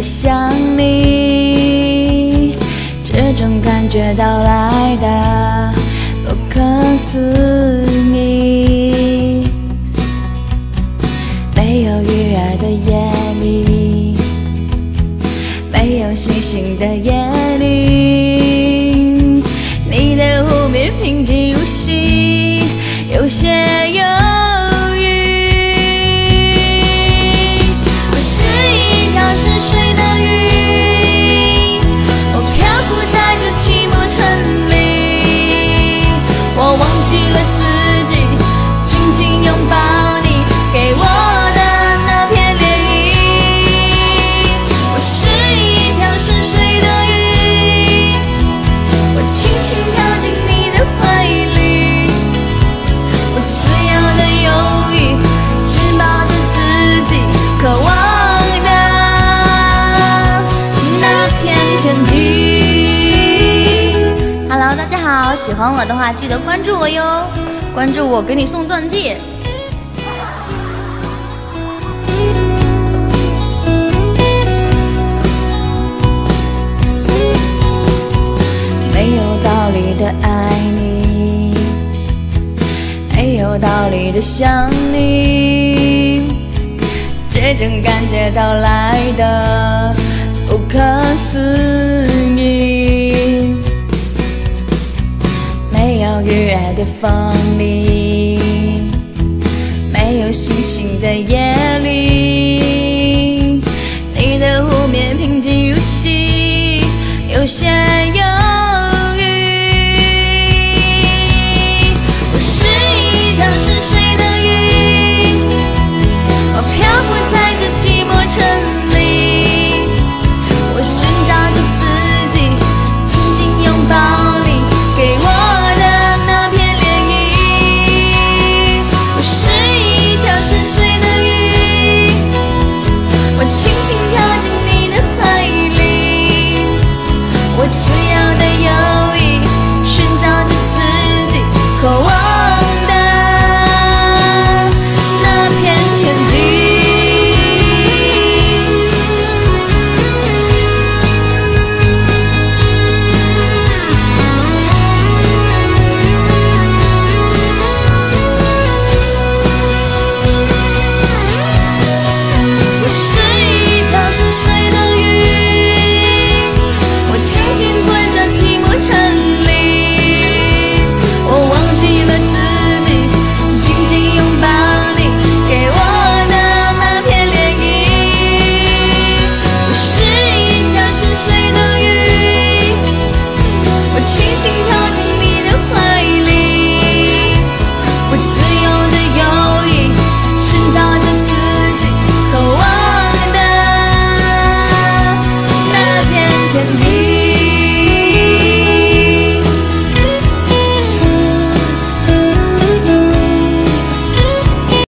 想你这种感觉到来的不可思议。没有鱼儿的夜里没有星星的夜里你的湖面平静如洗有些喜欢我的话记得关注我哟，关注我给你送钻戒。没有道理的爱你，没有道理的想你，这种感觉到来的风里，没有星星的夜里，你的湖面平静如洗，有些忧